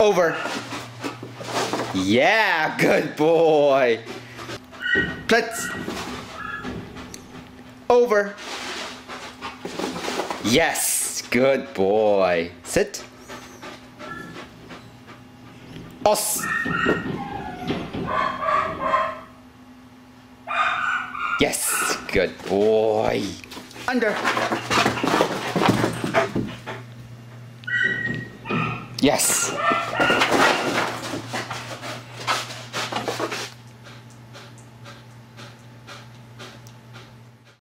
Over. Yeah, good boy. Let's. Over. Yes, good boy. Sit. Os. Yes, good boy. Under. Yes.